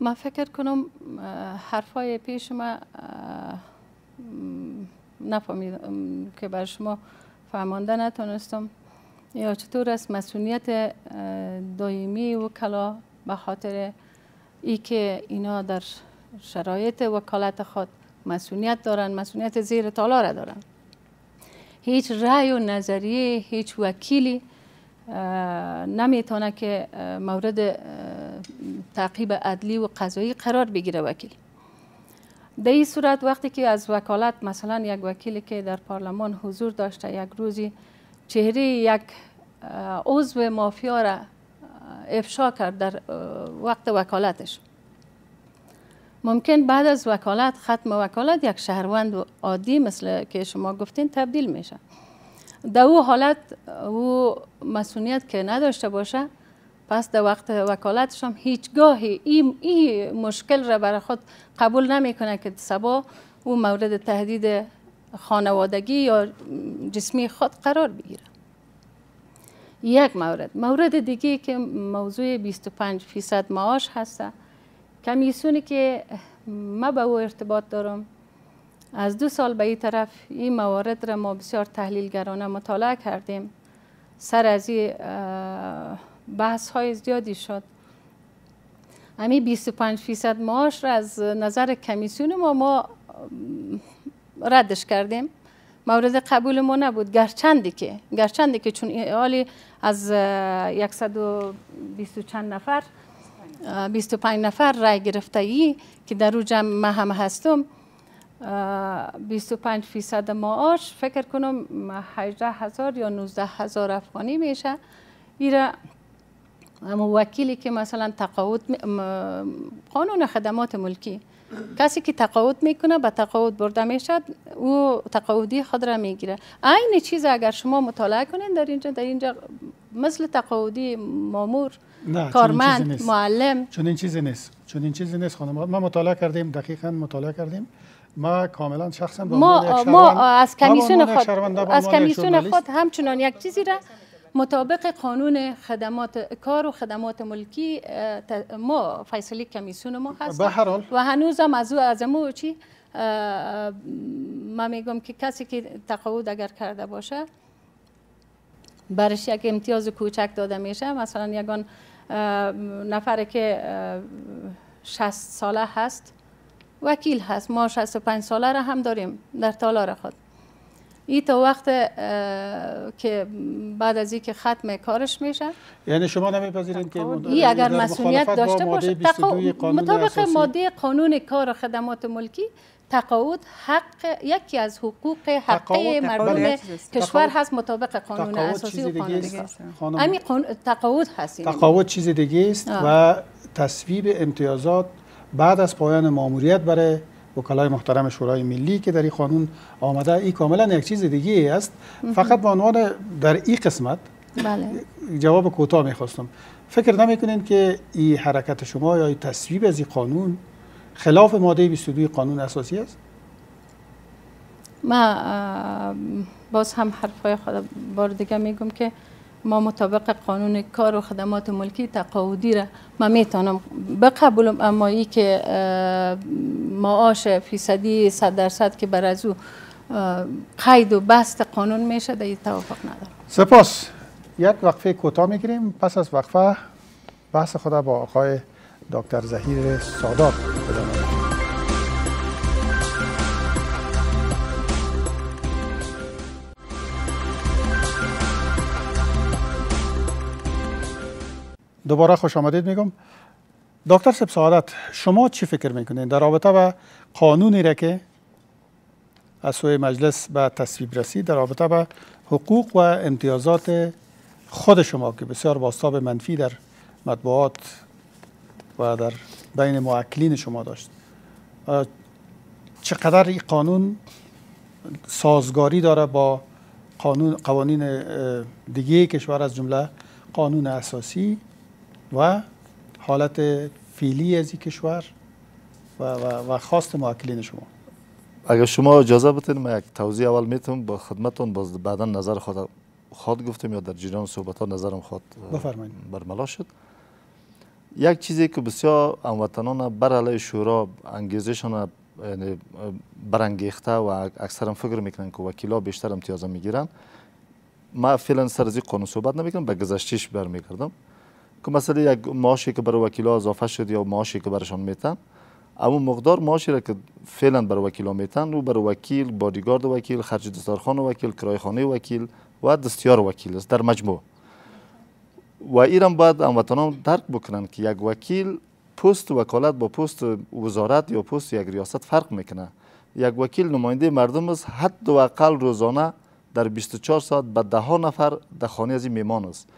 من فکر کنم حرفای پیش ما نفهمیدم که بر شما فهمانده نتونستم. یا چطور است مسئولیت دایمی وکلا به خاطر ای که اینا در شرایط وکالت خود مسئولیت دارن مسئولیت زیر تالار دارن. هیچ رأی و نظریه هیچ وکیلی نمی‌تونه که مورد تعقیب عدلی و قضایی قرار بگیره وکیل. در این صورت وقتی که از وکالت مثلا یک وکیلی که در پارلمان حضور داشته یک روزی چهره یک عضو مافیا را افشا کرد در وقت وکالتش. ممکن بعد از وکالت ختم وکالت یک شهروند عادی مثل که شما گفتین تبدیل میشه. در او حالت او مسئولیت که نداشته باشه پس در وقت وکالتش هم هیچگاهی این ای مشکل را برای خود قبول نمی‌کنه که سبا او مورد تهدید خانوادگی یا جسمی خود قرار بگیره. یک مورد. مورد دیگه که موضوع 25 فیصد معاش هسته کمیسونی که ما به او ارتباط دارم. از دو سال به این طرف این موارد را ما بسیار تحلیلگرانه مطالعه کردیم. سر از این بحث های زیادی شد. امی 25 فیصد معاش را از نظر کمیسیون ما ما ردش کردیم. مورد قبول ما نبود. گرچندی که گرچندی که چون حالی از 120 چند نفر 25 نفر رای گرفته ای که در او جمع هم هستم 25 فیصد معاش فکر کنم 18 هزار یا 19 هزار افغانی میشه. ایره اما وکیلی که مثلا تقاعد قانون خدمات ملکی. کسی که تقاعد می‌کنه به تقاعد برده می‌شد او تقاعدی خود را می‌گیره. این چیز اگر شما مطالعه کنین در اینجا در اینجا مثل تقاعدی مامور کارمند معلم. چون این چیزی نیست. چون این چیزی نیست خانم. ما مطالعه کردیم دقیقا مطالعه کردیم. ما کاملا شخصا ما ما از کمیسیون خود از کمیسیون خود همچنان یک چیزی را مطابق قانون خدمات کار و خدمات ملکی ما فیصله کمیسیون ما هست و هنوز هم از او از امو چی؟ ما میگم که کسی که تقاعد اگر کرده باشه برش یک امتیاز کوچک داده میشه. مثلا یگان نفر که 60 ساله هست وکیل هست. ما 65 ساله را هم داریم در تالار خود. ای تا وقت که بعد از اینکه ختم کارش میشه. یعنی شما نمیپذیرید که ای اگر مسئولیت داشته باشه. مطابق ماده قانون کار و خدمات ملکی تقاعد حق یکی از حقوق حقه مردم کشور هست مطابق قانون اساسی و قانون دیگه همین تقاعد هست تقاعد چیز دیگه است و تصویب امتیازات بعد از پایان ماموریت برای وکلای محترم شورای ملی که در این قانون آمده این کاملا یک چیز دیگه است. فقط به عنوان در این قسمت بله. جواب کوتاه می‌خواستم. فکر نمی‌کنین که این حرکت شما یا این تصویب از این قانون خلاف ماده 22 قانون اساسی است؟ ما باز هم حرفای خود بار دیگه میگم که ما مطابق قانون کار و خدمات ملکی تقاعدی را ما می‌تونم بقبولم اما ای که معاش فیصدی صد درصد که بر از او قید و بست قانون میشه در توافق ندارم. سپاس. یک وقفه کوتاه می‌گیریم. پس از وقفه بحث خدا با آقای دکتر زهیر سادات دوباره خوش آمدید میگم. دکتر سب سعادت شما چی فکر می‌کنید؟ در رابطه با قانونی را که از سوی مجلس به تصویب رسید در رابطه با حقوق و امتیازات خود شما که بسیار باستاب منفی در مطبوعات و در بین معکلین شما داشت. چقدر این قانون سازگاری داره با قانون قوانین دیگه کشور از جمله قانون اساسی؟ و حالت فیلی از این کشور و, و, و خواست معکلین شما. اگر شما اجازه بتین من یک توضیح اول می‌تونم با خدمتون باز بعدا نظر خود خود گفتم یا در جریان صحبت ها نظرم خود بفرمایید. برملا شد. یک چیزی که بسیار هموطنان بر علیه شورا انگیزشان یعنی برانگیخته و اکثرا فکر می‌کنن که وکیلا بیشتر امتیاز می‌گیرن. ما فعلا سر از قانون صحبت نمی‌کنم به گذشتهش برمیگردم. که مثلا یک معاشی که برای وکیلا اضافه شد یا معاشی که برشان میتن اما مقدار معاشی را که فعلا برای وکیلا میتن رو برای وکیل بادیگارد وکیل خرج دستارخان وکیل کرای خانه وکیل و دستیار وکیل است در مجموع. و ایران باید هموطنان درک بکنن که یک وکیل پست وکالت با پست وزارت یا پست یک ریاست فرق می‌کنه. یک وکیل نماینده مردم است حد و اقل روزانه در 24 ساعت به ده ها نفر در خانه از میمان است.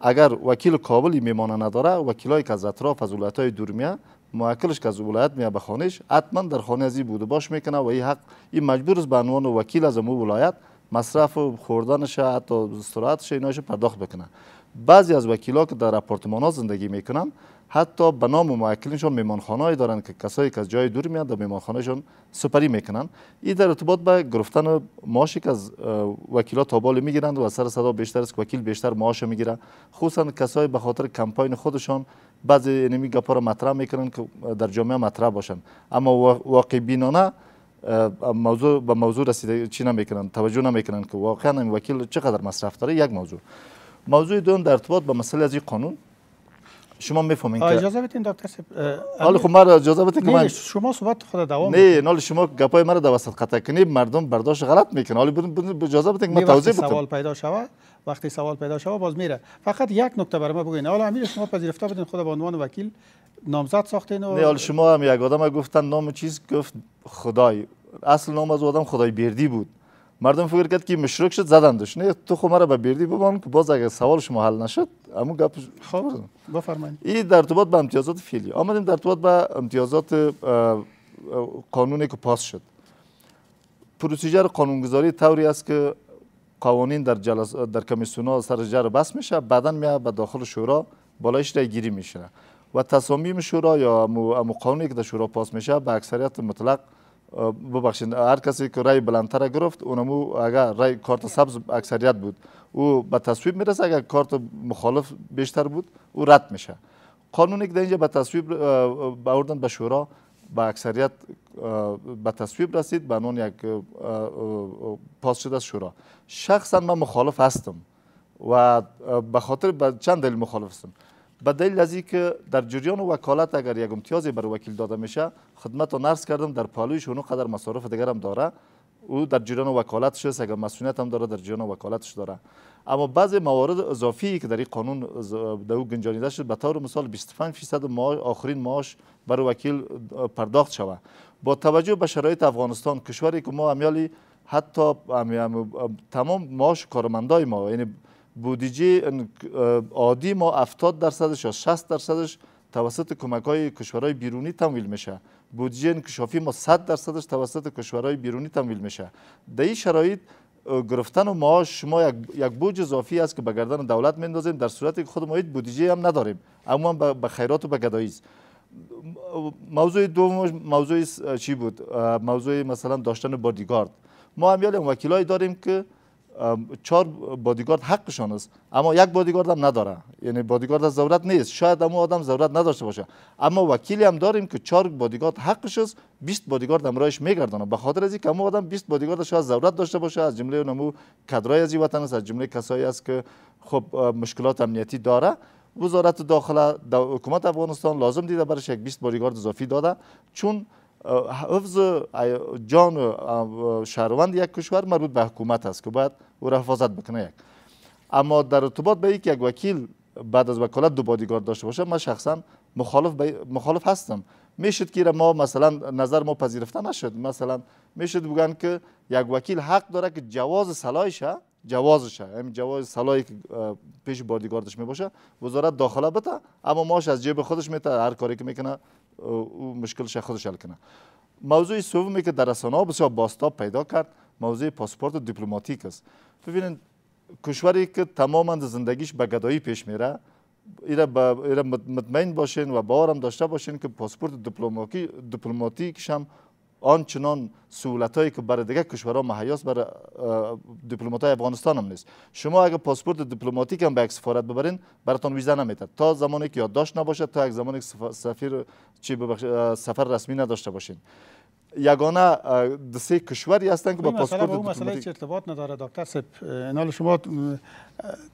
اگر وکیل کابلی میمانه نداره وکیلایی که از اطراف از ولایت های دور میه موکلش که از ولایت میه به خانهش حتما در خانه ازی بوده باش می‌کنه و این حق این مجبور است به عنوان وکیل از امو ولایت مصرف و خوردنش حتی استراحتش ایناش پرداخت بکنه. بعضی از وکیلا که حتی به نام موکلینشون میمانخانه دارن که کسایی که از جای دور میاد در میمانخانهشون سپری می‌کنن. این در ارتباط به گرفتن معاشی که از وکیلا تابال می‌گیرند و سر صدا بیشتر است وکیل بیشتر معاش می‌گیره. خصوصا کسایی به خاطر کمپاین خودشان بعضی انمی گپا رو مطرح می‌کنن که در جامعه مطرح باشن. اما واقع بینانه موضوع به موضوع رسیده چی نمی‌کنن توجه نمی‌کنن که واقعا این وکیل چقدر مصرف داره؟ یک موضوع. موضوع دوم در ارتباط با مسئله از این قانون. شما می‌فهمین که اجازه بدین دکتر سب حالا خب من اجازه بدین که من شما صحبت خود دوام نه نه شما گپای مرا در وسط قطع کنی مردم برداشت غلط می‌کنه حالا بدین اجازه بدین که من توضیح بدم. سوال پیدا شوه وقتی سوال پیدا شوه باز میره. فقط یک نکته برای ما بگین حالا امیر شما پذیرفته بدین خود به عنوان وکیل نامزد ساختین و نه حالا شما هم یک آدم گفتن نام چیز گفت خدای. اصل نام از آدم خدای بیردی بود. مردم فکر کرد که مشرک شد زدندش نه تو خو مرا به بیردی بمان که باز اگر سوال شما حل نشد اما گپ خب بفرمایید این در ارتباط به امتیازات فعلی آمدیم در ارتباط به امتیازات قانونی که پاس شد پروسیجر قانونگذاری طوری است که قوانین در جلس در کمیسیون ها سر جر بس میشه بعدا میاد به داخل شورا بالایش رای گیری میشه و تصامیم شورا یا امو قانونی که در شورا پاس میشه به اکثریت مطلق ببخشید هر کسی که رای بلندتر گرفت اونمو اگر رای کارت سبز اکثریت بود او به تصویب می‌رسه اگر کارت مخالف بیشتر بود او رد میشه قانونی که در اینجا به تصویب بردن به شورا با اکثریت به تصویب رسید به عنوان یک پاس شده شورا شخصا من مخالف هستم و به خاطر به چند دلیل مخالف هستم به دلیل از که در جریان وکالت اگر یک امتیازی بر وکیل داده میشه خدمت رو نرس کردم در پالویش اونو قدر مصارف دیگر هم داره او در جریان وکالتش است اگر مسئولیت هم داره در جریان وکالتش داره اما بعضی موارد اضافی که در این قانون در او گنجانیده شد به طور مثال 25 درصد معاش آخرین معاش برای وکیل پرداخت شود با توجه به شرایط افغانستان کشوری که ما امیالی حتی تمام معاش کارمندای ما یعنی بودجه عادی ما 70 درصدش یا 60 درصدش توسط کمک های کشورهای بیرونی تمویل میشه. بودجه انکشافی ما 100 درصدش توسط کشورهای بیرونی تمویل میشه. در این شرایط گرفتن و معاش شما یک, یک بوج اضافی است که به گردن دولت میندازیم در صورتی که خود ما هیچ بودجه هم نداریم. اما به خیرات و به گدایی موضوع دوم موضوع چی بود؟ موضوع مثلا داشتن بادیگارد ما هم وکیلای داریم که چهار بادیگارد حقشان است. اما یک بادیگارد هم نداره. یعنی بادیگارد از ضرورت نیست. شاید اما آدم ضرورت نداشته باشه. اما وکیلی هم داریم که چهار بادیگارد حقش است 20 بادیگارد همراهش میگردانه. به خاطر از اینکه اما آدم 20 بادیگارد شاید ضرورت داشته باشه. از جمله نمو کادرای از وطن است از جمله کسایی است که خب مشکلات امنیتی داره. وزارت داخله حکومت افغانستان لازم دیده برش یک 20 بادیگارد اضافی داده. چون حفظ جان شهروند یک کشور مربوط به حکومت است که باید او را حفاظت بکنه یک. اما در ارتباط به اینکه یک وکیل بعد از وکالت دو بادیگارد داشته باشه من شخصا مخالف, مخالف هستم. می‌شد که ما مثلا نظر ما پذیرفته نشد. مثلا می‌شد بگن که یک وکیل حق داره که جواز صلاحش جوازش همین جواز صلاحی که پیش بادیگاردش می باشه وزارت داخله بده اما ماش از جیب خودش میته هر کاری که می‌کنه او مشکلش خودش حل کنه. موضوع سومی که در رسانه بسیار باستاب پیدا کرد موضوع پاسپورت دیپلماتیک است. ببینید کشوری که تماما زندگیش به گدایی پیش میره ایره, مطمئن باشین و باورم داشته باشین که پاسپورت دیپلماتیکش هم آنچنان سهولت هایی که برای دیگه کشورها مهیاست برای دیپلمات های افغانستان هم نیست. شما اگر پاسپورت دیپلماتیک هم به سفارت ببرین براتون ویزا نمیده تا زمانی که یادداشت نباشه تا یک زمانی که سفیر چی سفر رسمی نداشته باشین. یگانه سه کشوری هستند که با پاسپورت مسئله چه ارتباط نداره دکتر صاحب اینالی شما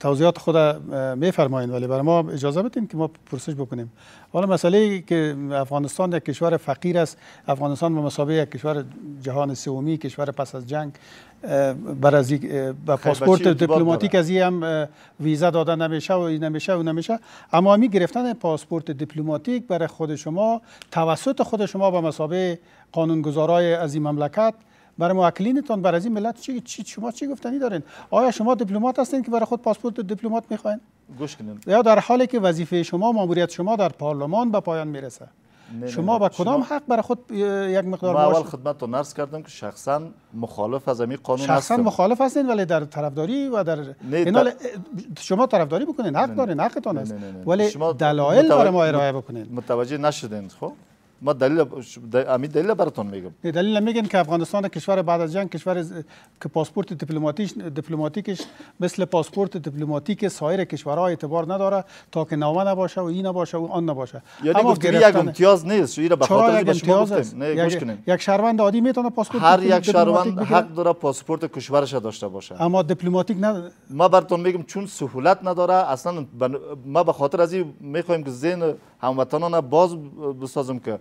توضیحات خود میفرمایید ولی برای ما اجازه بدین که ما پرسش بکنیم. حالا مسئله که افغانستان یک کشور فقیر است. افغانستان به مثابه یک کشور جهان سومی کشور پس از جنگ بر از با پاسپورت دیپلماتیک از هم ویزا داده نمیشه و نمیشه و نمیشه. اما می گرفتن پاسپورت دیپلماتیک برای خود شما توسط خود شما به مسابقه قانونگذارای از این مملکت. برای موکلینتان برای این ملت چی, چی شما چی گفتنی دارین؟ آیا شما دیپلمات هستین که برای خود پاسپورت دیپلمات می‌خواین؟ گوش کنین. یا در حالی که وظیفه شما ماموریت شما در پارلمان به پایان می‌رسه؟ شما با کدام حق برای خود یک مقدار ما اول خدمت نرس کردم که شخصا مخالف از این قانون شخصا مخالف هستین ولی در طرفداری و در اینا شما طرفداری بکنین حق دارین حقتان است ولی دلایل برای ما ارائه بکنین. متوجه نشدین خب؟ ما دلیل امی دلیل براتون میگم. دلیل میگن که افغانستان کشور بعد از جنگ کشور که پاسپورت دیپلماتیک دیپلماتیکش مثل پاسپورت دیپلماتیک سایر کشورها اعتبار نداره تا که نامه نباشه و این نباشه و آن نباشه. یعنی اما یک امتیاز نیست اینو به خاطر گوش کنین یک شهروند عادی می‌تونه پاسپورت هر یک شهروند حق داره پاسپورت کشورش داشته باشه. اما دیپلماتیک نه. ما براتون میگم چون سهولت نداره اصلا ما به خاطر از این می‌خوایم که ذهن هموطنان باز بسازم که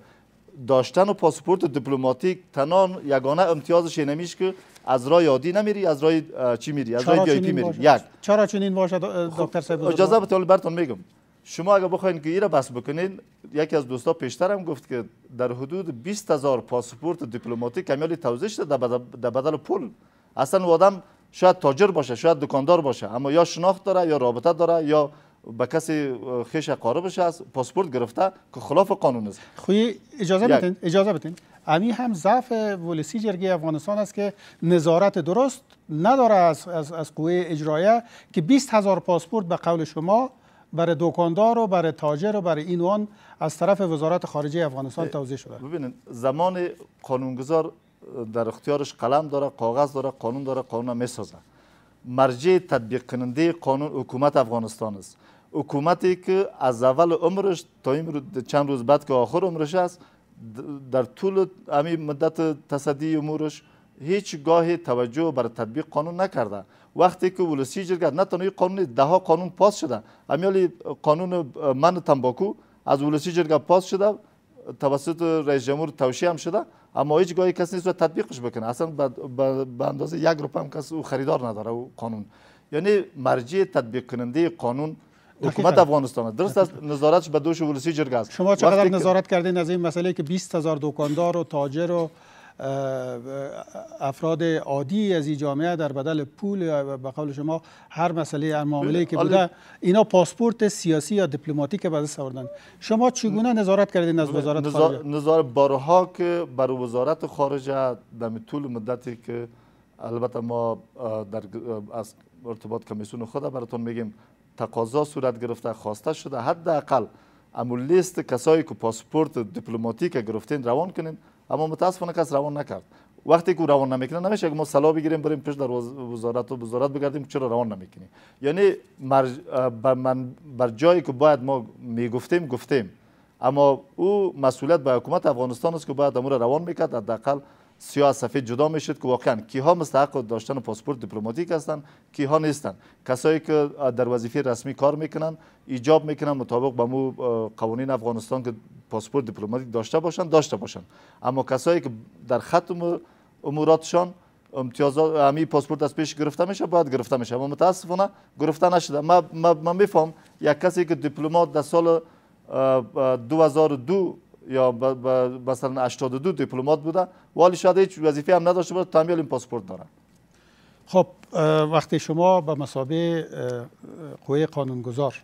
داشتن و پاسپورت دیپلماتیک تنان یگانه امتیازش نمیشه که از راه عادی نمیری از راه چی میری؟ از راه VIP میری. یک. چرا چنین باشه دکتر صاحب اجازه بدید براتون میگم. شما اگر بخواین که ایره بحث بکنین یکی از دوستا پیشتر هم گفت که در حدود 20 هزار پاسپورت دیپلماتیک که امیالی توزیع شده در بدل پول. اصلا آدم شاید تاجر باشه شاید دکاندار باشه اما یا شناخت داره یا رابطه داره یا به کسی خیش قاربش است پاسپورت گرفته که خلاف قانون است. خوی اجازه بدین اجازه بدین. امی هم ضعف ولسی جرگه افغانستان است که نظارت درست نداره از از, از قوه اجرایه که 20 هزار پاسپورت به قول شما برای دکاندار و برای تاجر و برای این وان از طرف وزارت خارجه افغانستان توزیع شده. ببینید زمان قانونگذار در اختیارش قلم داره کاغذ داره قانون داره قانون می‌سازه. مرجع تطبیق کننده قانون حکومت افغانستان است. حکومتی که از اول عمرش تا این چند روز بعد که آخر عمرش است در طول امی مدت تصدی امورش هیچ گاه توجه بر تطبیق قانون نکرده. وقتی که ولسی جرگه نه قانون ده ها قانون پاس شده. امیالی قانون من تنباکو از ولسی جرگه پاس شده توسط رئیس جمهور توشیه هم شده اما هیچ گاهی کسی نیست تطبیقش بکنه. اصلا به اندازه یک روپه هم کس او خریدار نداره او قانون. یعنی مرجع تطبیق کننده قانون حکومت افغانستان درست است نظارتش به دوش ولسی جرگه است شما چقدر نظارت کردین از این مسئله که 20 هزار دکاندار و تاجر و افراد عادی از این جامعه در بدل پول به قول شما هر مسئله معامله که بوده اینا پاسپورت سیاسی یا دیپلماتیک به دست آوردن شما چگونه نظارت کردین از وزارت خارجه نظارت بارها که بر وزارت خارجه در طول مدتی که البته ما در از ارتباط کمیسیون خود براتون میگیم. تقاضا صورت گرفته خواسته شده حداقل امو لیست کسایی که پاسپورت دیپلماتیک گرفتین روان کنین. اما متاسفانه کس روان نکرد. وقتی که روان نمی‌کنه نمیشه که ما سلا بگیریم بریم پیش در وزارت و وزارت بگردیم چرا روان نمی‌کنی. یعنی بر, من بر جایی که باید ما می‌گفتیم گفتیم. اما او مسئولیت به حکومت افغانستان است که باید امور روان می‌کرد حداقل سیاه سفید جدا می‌شد که واقعا کیها مستحق داشتن پاسپورت دیپلماتیک هستند کیها نیستند کسایی که در وظیفه رسمی کار می‌کنن ایجاب می‌کنن مطابق به مو قوانین افغانستان که پاسپورت دیپلماتیک داشته باشند داشته باشند اما کسایی که در ختم اموراتشان امتیازات امی پاسپورت از پیش گرفته میشه باید گرفته میشه. اما متاسفانه گرفته نشده. ما ما میفهم یک کسی که دیپلمات در سال 2002 یا مثلا 82 دیپلمات بوده ولی شاید هیچ وظیفه هم نداشته باشه تامیل این پاسپورت داره خب وقتی شما به مثابه قوه قانونگذار